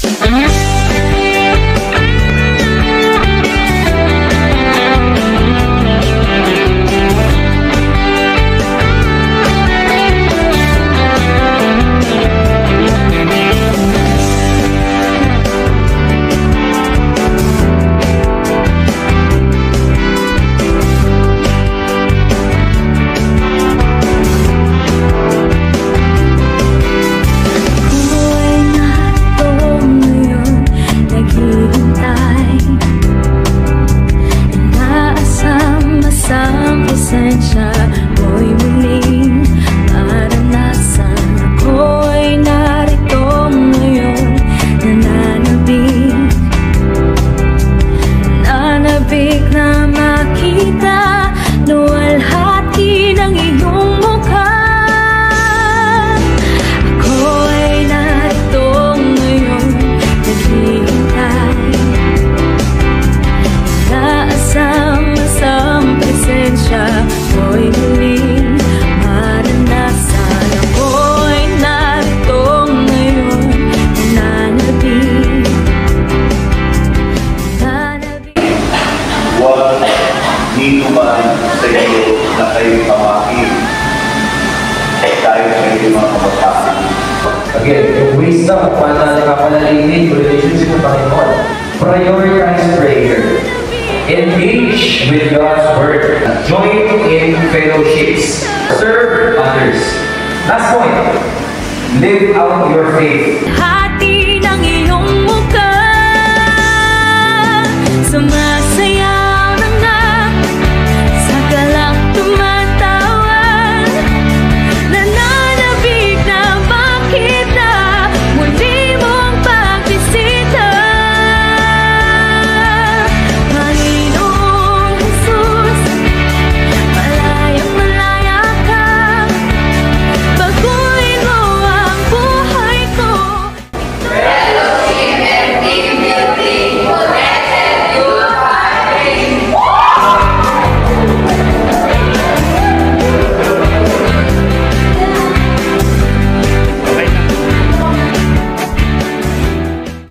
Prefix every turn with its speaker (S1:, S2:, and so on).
S1: Mm-hmm.
S2: bawat nino man sa iyo na kayo pamakin tayo kayo mga kabataan.
S3: Again, yung wisdom, kung na nakapalaligid, relationship ng Panginoon. Prioritize prayer. Engage with God's Word. Join in fellowships. Serve others. Last point, live out your faith. Hati ng iyong mukha sa mga